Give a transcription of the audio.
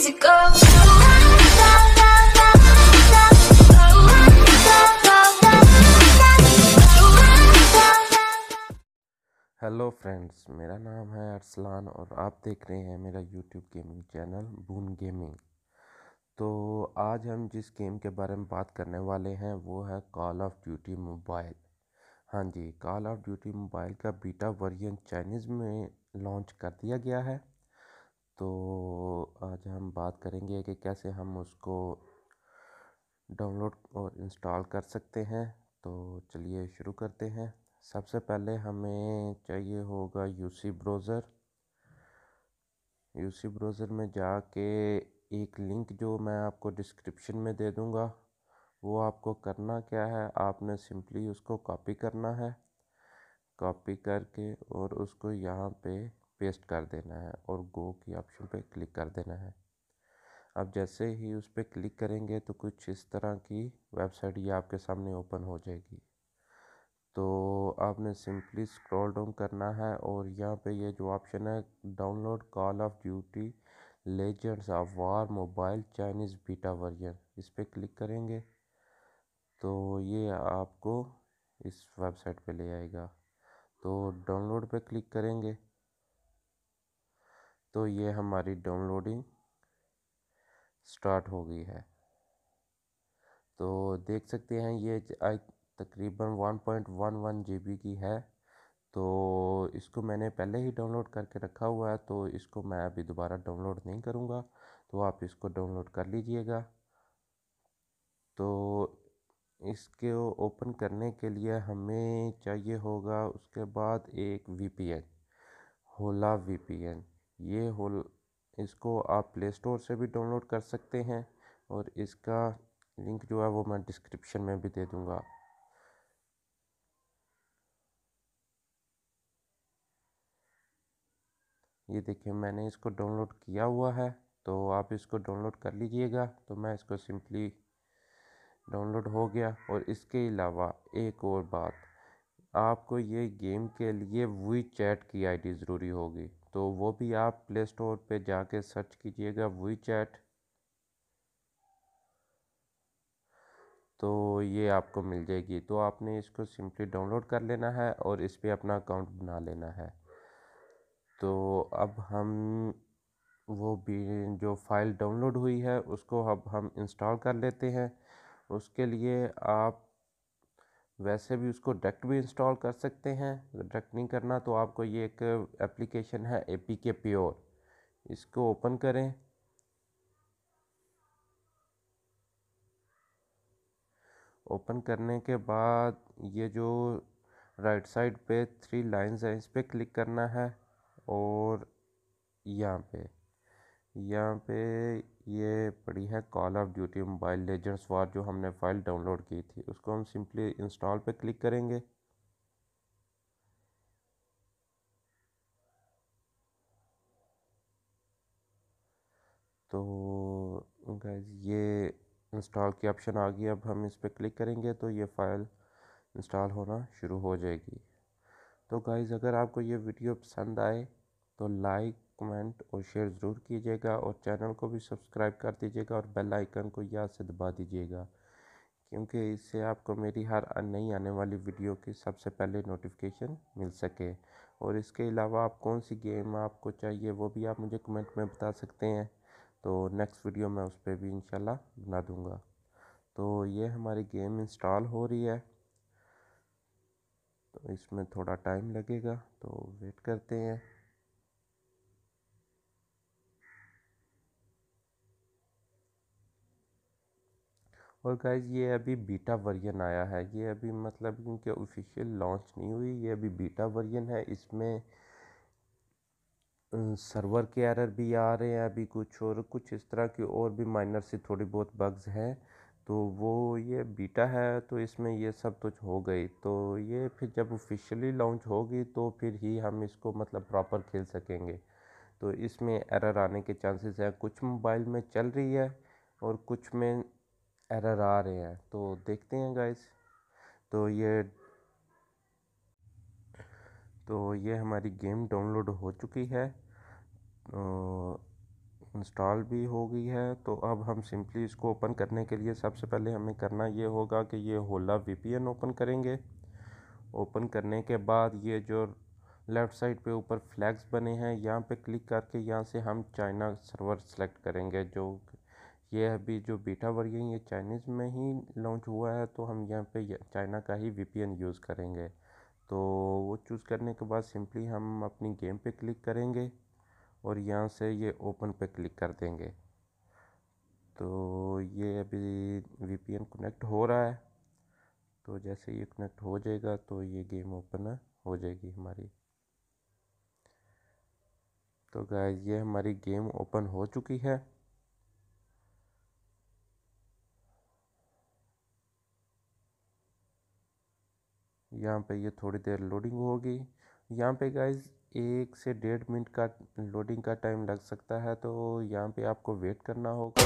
Hello friends मेरा नाम है अरसलान और आप देख रहे हैं मेरा YouTube gaming channel Boon gaming तो आज हम जिस गेम के बारे में बात करने वाले हैं, वो है कॉल ऑफ़ ड्यूटी मोबाइल हाँ जी कॉल ऑफ़ ड्यूटी मोबाइल का बीटा वर्जन चाइनीज़ में लॉन्च कर दिया गया है। तो आज हम बात करेंगे कि कैसे हम उसको डाउनलोड और इंस्टॉल कर सकते हैं। तो चलिए शुरू करते हैं। सबसे पहले हमें चाहिए होगा यूसी ब्राउज़र यूसी ब्राउज़र में जाके एक लिंक जो मैं आपको डिस्क्रिप्शन में दे दूँगा, वो आपको करना क्या है? आपने सिंपली उसको कॉपी करना है। कॉपी करके और उसको यहाँ पे पेस्ट कर देना है और गो की ऑप्शन पे क्लिक कर देना है। अब जैसे ही उस पर क्लिक करेंगे तो कुछ इस तरह की वेबसाइट ये आपके सामने ओपन हो जाएगी। तो आपने सिंपली स्क्रॉल डाउन करना है और यहाँ पे ये जो ऑप्शन है download Call of Duty Legends of War Mobile Chinese beta version इस पर क्लिक करेंगे तो ये आपको इस वेबसाइट पे ले आएगा। तो डाउनलोड पे क्लिक करेंगे। तो ये हमारी डाउनलोडिंग स्टार्ट हो गई है। तो देख सकते हैं ये आई, तकरीबन 1.11 जीबी की है। तो इसको मैंने पहले ही डाउनलोड करके रखा हुआ है तो इसको मैं अभी दोबारा डाउनलोड नहीं करूँगा। तो आप इसको डाउनलोड कर लीजिएगा। तो इसके ओपन करने के लिए हमें चाहिए होगा उसके बाद एक वीपीएन होला वीपीएन ये होल, इसको आप प्ले स्टोर से भी डाउनलोड कर सकते हैं और इसका लिंक जो है वो मैं डिस्क्रिप्शन में भी दे दूँगा। ये देखिए, मैंने इसको डाउनलोड किया हुआ है तो आप इसको डाउनलोड कर लीजिएगा। तो मैं इसको सिंपली डाउनलोड हो गया और इसके अलावा एक और बात, आपको ये गेम के लिए वी चैट की आईडी ज़रूरी होगी। तो वो भी आप प्ले स्टोर पे जाके सर्च कीजिएगा वी चैट तो ये आपको मिल जाएगी। तो आपने इसको सिंपली डाउनलोड कर लेना है और इस पर अपना अकाउंट बना लेना है। तो अब हम वो भी जो फ़ाइल डाउनलोड हुई है उसको अब हम इंस्टॉल कर लेते हैं। उसके लिए आप वैसे भी उसको डायरेक्ट भी इंस्टॉल कर सकते हैं। डायरेक्ट नहीं करना तो आपको ये एक एप्लीकेशन है ए पी के प्योर। इसको ओपन करें। ओपन करने के बाद ये जो राइट साइड पे थ्री लाइंस हैं, इस पर क्लिक करना है और यहाँ पे यहाँ पे ये पड़ी है Call of Duty Mobile Legends War जो हमने फ़ाइल डाउनलोड की थी। उसको हम सिंपली इंस्टॉल पे क्लिक करेंगे। तो गैस ये इंस्टॉल की ऑप्शन आ गई। अब हम इस पर क्लिक करेंगे तो ये फ़ाइल इंस्टॉल होना शुरू हो जाएगी। तो गाइज़ अगर आपको ये वीडियो पसंद आए तो लाइक कमेंट और शेयर ज़रूर कीजिएगा और चैनल को भी सब्सक्राइब कर दीजिएगा और बेल आइकन को याद से दबा दीजिएगा। क्योंकि इससे आपको मेरी हर नई आने वाली वीडियो की सबसे पहले नोटिफिकेशन मिल सके। और इसके अलावा आप कौन सी गेम आपको चाहिए वो भी आप मुझे कमेंट में बता सकते हैं। तो नेक्स्ट वीडियो मैं उस पर भी इंशाल्लाह बना दूँगा। तो ये हमारी गेम इंस्टॉल हो रही है। तो इसमें थोड़ा टाइम लगेगा तो वेट करते हैं। और गाइज़ ये अभी बीटा वर्जन आया है। ये अभी मतलब इनके ऑफिशियल लॉन्च नहीं हुई, ये अभी बीटा वर्जन है। इसमें सर्वर के एरर भी आ रहे हैं अभी कुछ और कुछ इस तरह की और भी माइनर से थोड़ी बहुत बग्स हैं। तो वो ये बीटा है तो इसमें ये सब कुछ हो गई। तो ये फिर जब ऑफिशियली लॉन्च होगी तो फिर ही हम इसको मतलब प्रॉपर खेल सकेंगे। तो इसमें एरर आने के चांसेस हैं। कुछ मोबाइल में चल रही है और कुछ में एरर आ रहे हैं। तो देखते हैं गाइस तो ये तो ये हमारी गेम डाउनलोड हो चुकी है। इंस्टॉल भी हो गई है। तो अब हम सिंपली इसको ओपन करने के लिए सबसे पहले हमें करना ये होगा कि ये होला वीपीएन ओपन करेंगे। ओपन करने के बाद ये जो लेफ़्ट साइड पे ऊपर फ्लैग्स बने हैं, यहाँ पे क्लिक करके यहाँ से हम चाइना सर्वर सेलेक्ट करेंगे, जो ये अभी जो बीटा वर्जन ये चाइनीज़ में ही लॉन्च हुआ है तो हम यहाँ पे चाइना का ही वीपीएन यूज़ करेंगे। तो वो चूज़ करने के बाद सिंपली हम अपनी गेम पे क्लिक करेंगे और यहाँ से ये ओपन पे क्लिक कर देंगे। तो ये अभी वीपीएन कनेक्ट हो रहा है। तो जैसे ये कनेक्ट हो जाएगा तो ये गेम ओपन हो जाएगी हमारी। तो गाइस ये हमारी गेम ओपन हो चुकी है। यहाँ पे ये थोड़ी देर लोडिंग होगी। यहाँ पे गाइज़ एक से डेढ़ मिनट का लोडिंग का टाइम लग सकता है तो यहाँ पे आपको वेट करना होगा।